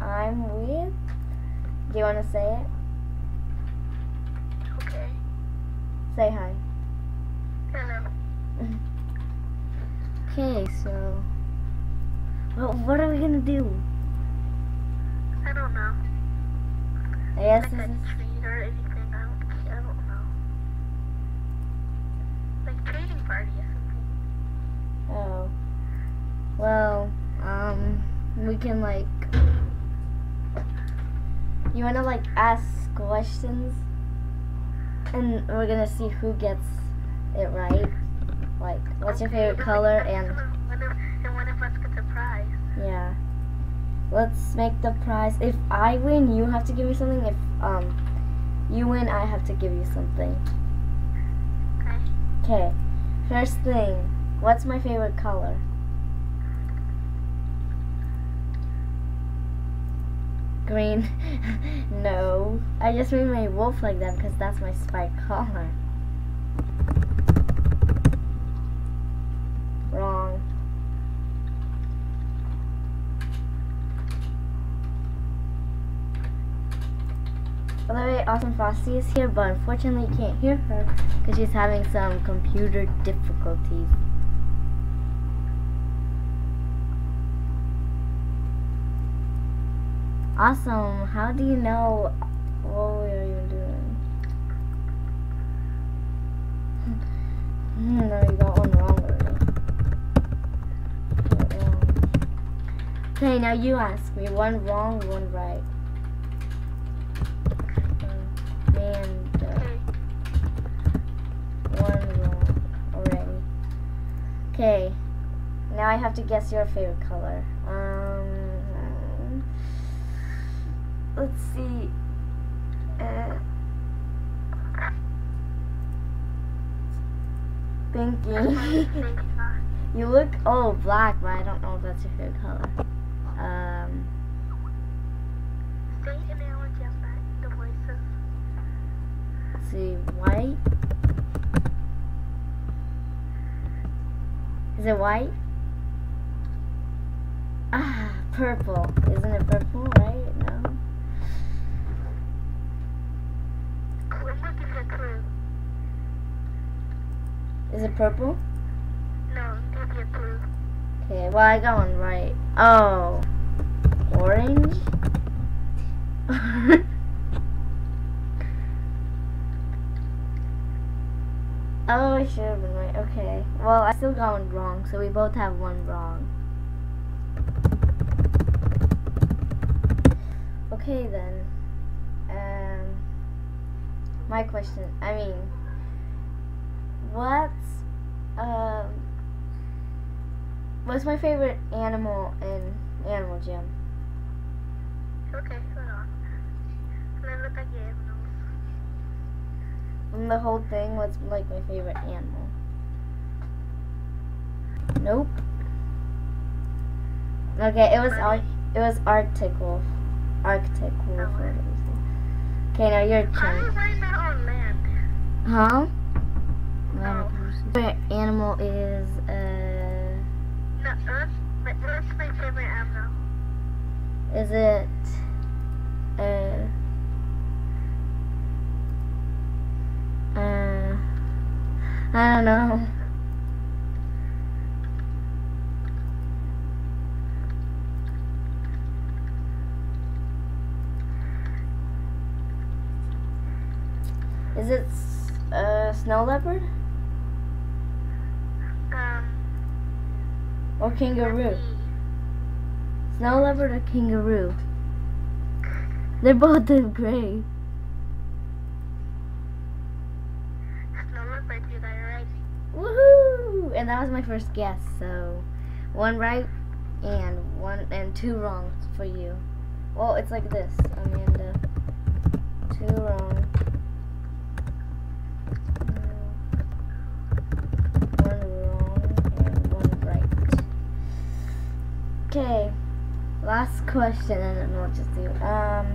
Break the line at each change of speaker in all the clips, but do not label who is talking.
I'm with. Do you want to say it?
Okay.
Say hi.
Hello.
Okay, so. Well, what are we gonna do?
I don't know.
I guess this is. You wanna like ask questions? And we're gonna see who gets it right. Like, what's your favorite color and.
And one of us gets a prize.
Yeah. Let's make the prize. If I win, you have to give me something. If um you win, I have to give you something.
Okay.
Okay. First thing, what's my favorite color? Green. no. I just made my wolf like that because that's my spike color. Wrong. By the way, Awesome Frosty is here, but unfortunately you can't hear her because she's having some computer difficulties. Awesome. How do you know what we are even doing? Hmm, no, you got one wrong already. Okay, now you ask me. One wrong, one right. Uh, one wrong already. Okay, now I have to guess your favorite color. Um, let's see. Uh, pinky. you look oh black, but I don't know if that's your favorite color. Um,
Say an analogy of that, the voices.
let's see, white. Is it white? Ah, purple. Isn't it purple, right? No.
A clue.
Is it purple?
No, give me a clue.
Okay, well I got one right. Oh, orange. oh, I should have been right. Okay, well I still got one wrong, so we both have one wrong. Okay then. Um, my question. I mean, what's um. What's my favorite animal in Animal Jam?
Okay, hold on. Let me look at animals.
From the whole thing, what's like my favorite animal? Nope. Okay, it was Ar- it was Arctic wolf. Arctic wolf.
Oh.
Okay, now your
How do you
turn.
find on land?
Huh?
Oh.
Favorite animal is uh,
No, what's my, what's my favorite animal?
is it uh, uh, I don't know. Is it a uh, snow leopard
Um,
or kangaroo? Snow leopard or kangaroo? They're both in gray.
Snow leopard, you got it right.
Woohoo! And that was my first guess, so one right and one and two wrong for you. Well, it's like this, Amanda. Two wrong. Uh, One wrong and one right. Okay, question, and then we'll just do um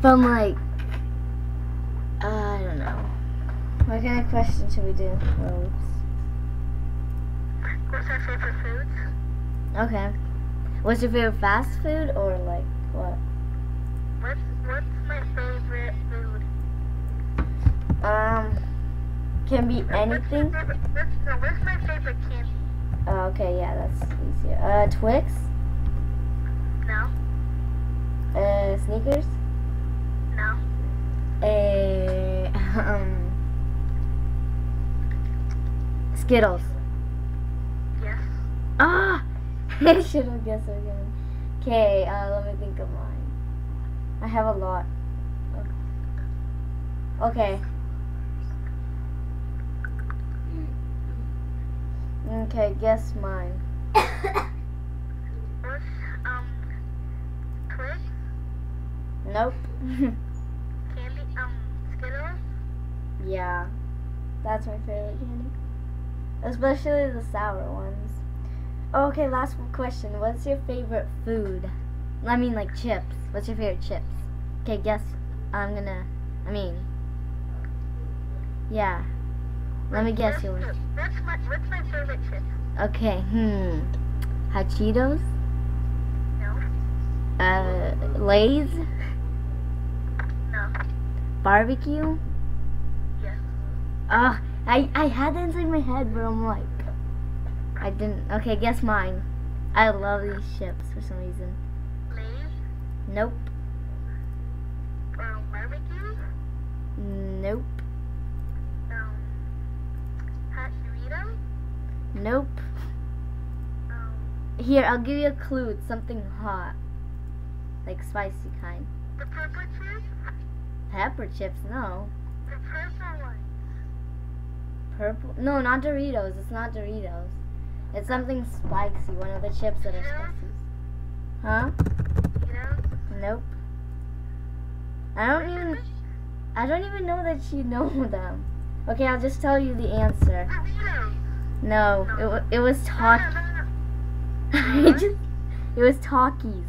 from like I don't know. What kind of question should we do, Rose?
what's our favorite foods?
Okay. What's your favorite fast food or like what?
What's what's my favorite food?
Um, can be
What's
anything.
favorite- What's, no, what's my favorite candy?
Oh, okay, yeah, that's easier. Uh, Twix.
No,
Uh, Snickers.
no.
Uh, um, Skittles.
Yes.
Ah, I should have guessed again. Okay, uh, let me think of mine. I have a lot. Okay. Okay, guess mine.
Um?
Nope.
Candy? Um, Skittles?
yeah, that's my favorite candy. Especially the sour ones. Okay, last question. What's your favorite food? I mean, like chips. What's your favorite chips? Okay, guess. I'm gonna. I mean. Yeah. Let me guess yours.
What's my what's my favorite chip?
Okay, hmm. Hot Cheetos?
No,
Uh, Lay's?
no.
Barbecue?
Yes.
Ugh, I, I had that inside my head, but I'm like, I didn't. Okay, guess mine. I love these chips for some reason.
Lay's?
Nope.
Um, barbecue?
Nope. Nope.
Um,
Here, I'll give you a clue. It's something hot. Like spicy kind.
the purple chips?
Pepper chips? No.
The purple ones.
Purple? No, not Doritos. It's not Doritos. It's something spicy. One of the chips that are spicy. Huh?
Cheetos?
Nope. I don't even. I don't even know that you know them. Okay, I'll just tell you the answer. No, it, it was talk. Just- it was Takis.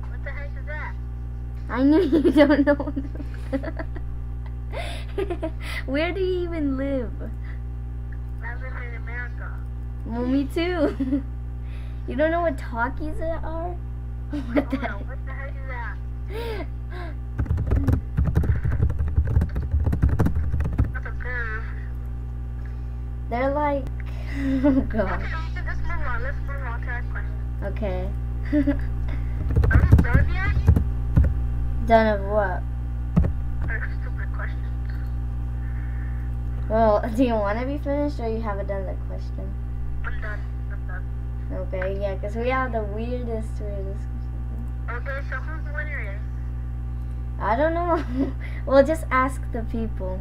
What the heck is that?
I knew you don't know. Where do you even live?
I live in America.
Well, me too. you don't know what Takis are? What the
no, what the heck is that? That's a curve.
They're like. Oh god.
let's move on. Let's move on to our question.
Okay.
Are we done yet?
Of what?
Stupid questions?
Well, do you want to be finished or you haven't done the question?
I'm done. I'm done.
Okay, yeah, because we have the weirdest, weirdest.
Okay, so who's the winner is?
I don't know. well, just ask the people.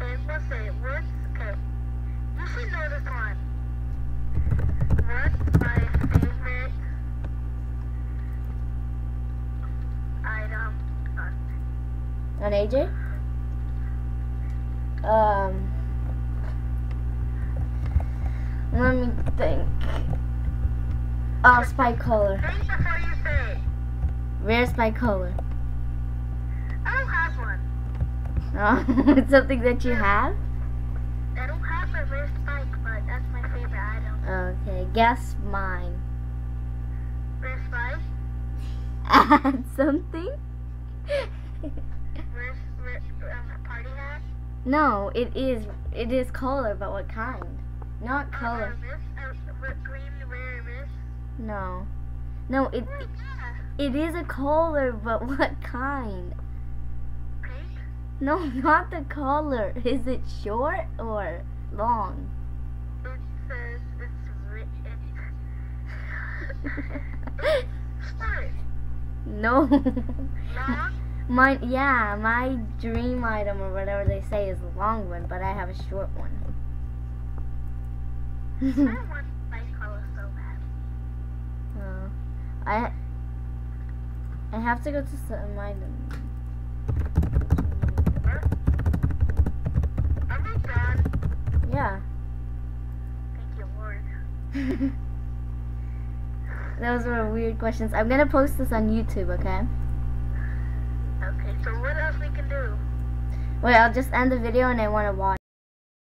Okay, we'll say, what's, you should know this one. What's my favorite item? Uh,
On AJ? Um. Let me think. Oh, spike collar.
think before you say it.
Rare spike collar.
I don't have one.
Oh, it's something that you have? Guess mine.
Rare spike?
Add something?
Rare, rare um, party hat?
no, it is it is color, but what kind? Not
Uh,
color.
uh, r- green rare?
No. No, it
Oh, yeah.
it is a color, but what kind?
Pink?
No, not the color. Is it short or long? No.
Long?
My yeah, my dream item or whatever they say is a long one, but I have a short one.
I want spike collar so bad.
Uh, I I have to go to some item.
Are we done?
Yeah.
Thank you, Lord.
Those were weird questions. I'm gonna post this on YouTube, okay?
Okay, so what else we can do?
Wait, I'll just end the video and I wanna watch